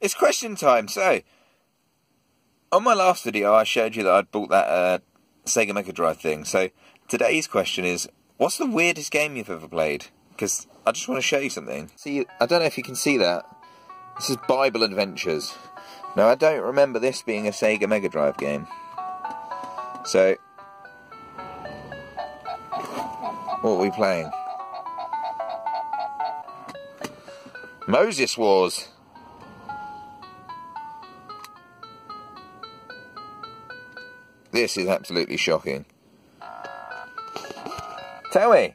It's question time. So, on my last video, I showed you that I'd bought that uh, Sega Mega Drive thing. So, today's question is, what's the weirdest game you've ever played? Because I just want to show you something. See, I don't know if you can see that. This is Bible Adventures. Now, I don't remember this being a Sega Mega Drive game. So, what are we playing? Moses Wars. This is absolutely shocking. Tell me,